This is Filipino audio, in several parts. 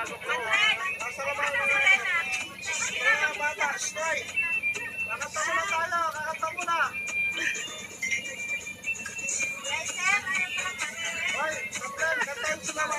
pasok doon. Kaya bata, strike. Kakanta mo na tayo, kakanta mo na. Hoy, Kapten, kantayin si Mama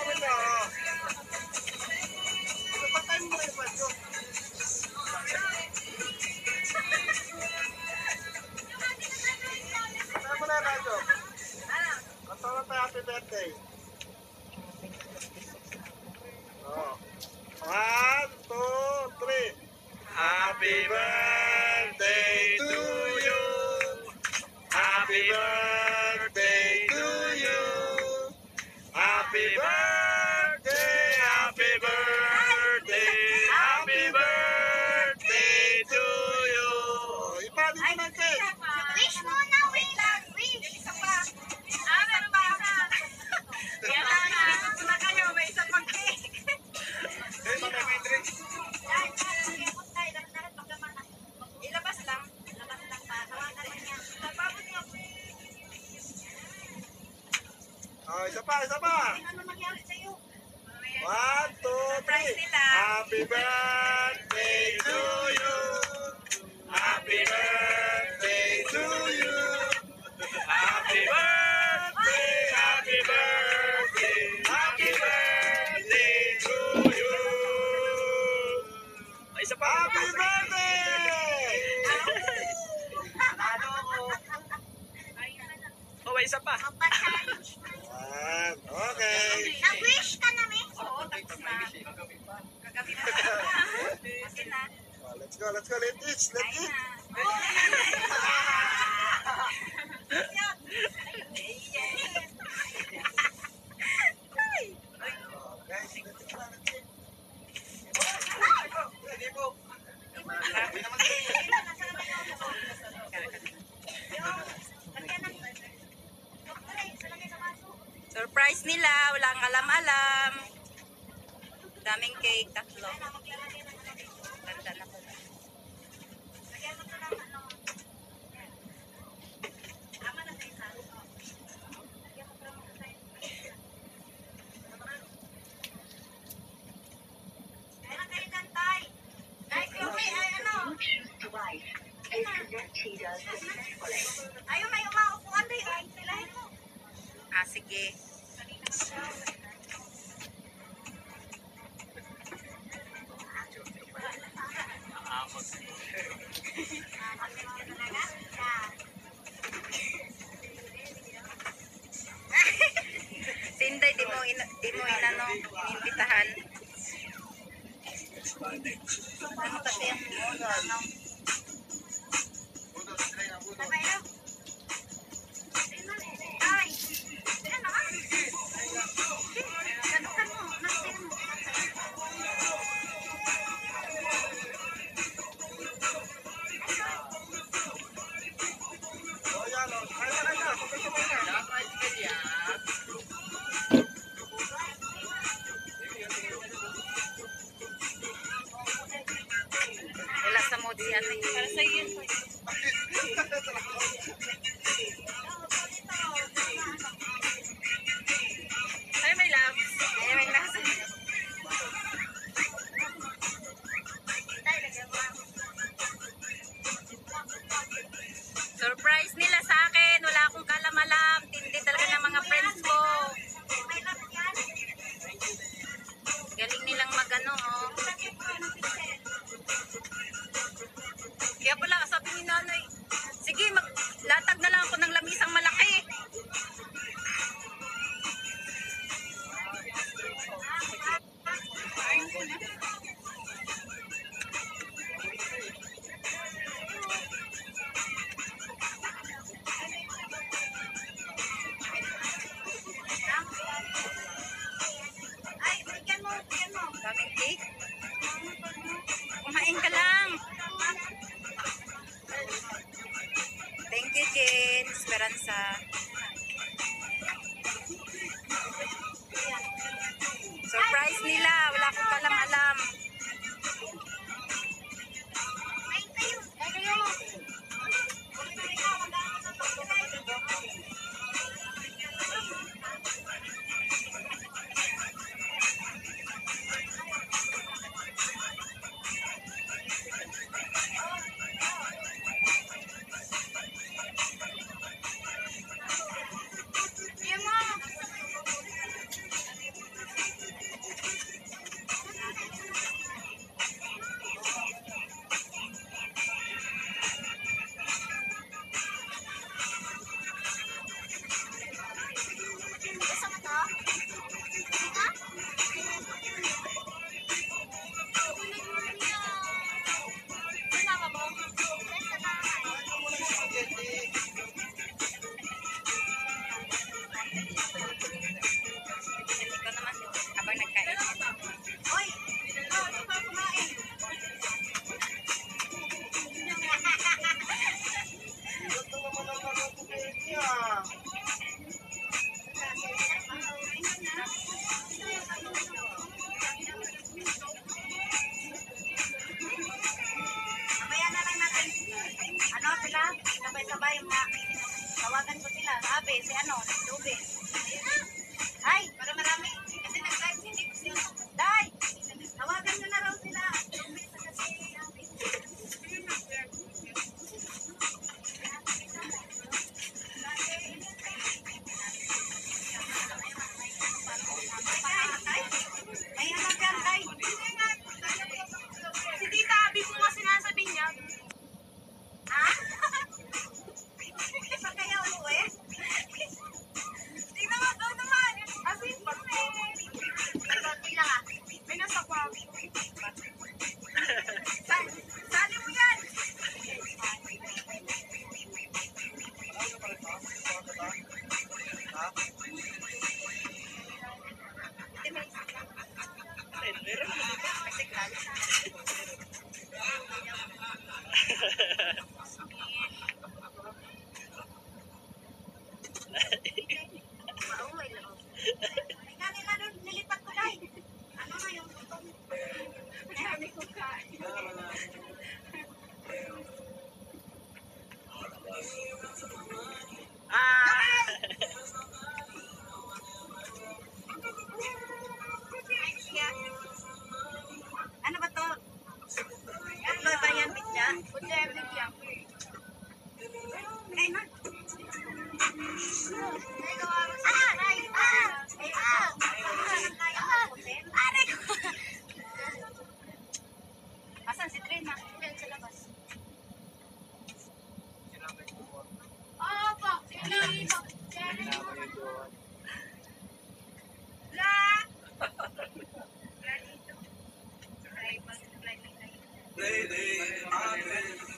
Isa pa, isa pa. Ano nangyari sa'yo? One, two, three. Happy birthday! Yan. Okay. Nag-wish ka na, Miss? Oo, tapos na. Kagabi na. Kasi na. Let's go, let's go. Let's eat. Let's eat. Let's eat. Paalam! Daming cake, tatlo. Ganda na po. Ayaw may umaupuan rin. Ay, sila. Ah, sige. Nakakot. Sinday, di mo, in, di mo inano, inimbitahan. Ano kasi yung ano? Ano kayo? Lubi, si ano? Lubi. Ay,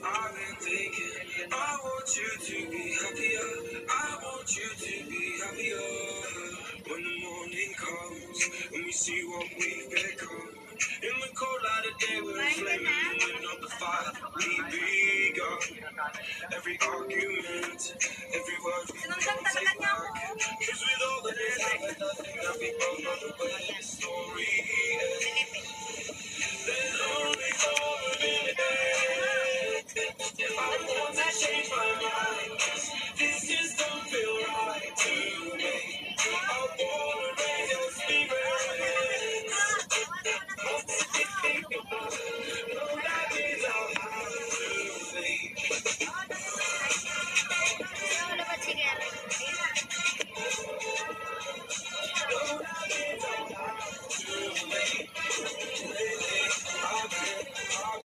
I've been thinking. I want you to be happier. I want you to be happier. When the morning comes and we see what we've become. In the cold light of day, we're flaming up the fire we begun. Every argument, every word we Sinundan talaga niya ako. Cause with all nothing that we both know the way storm.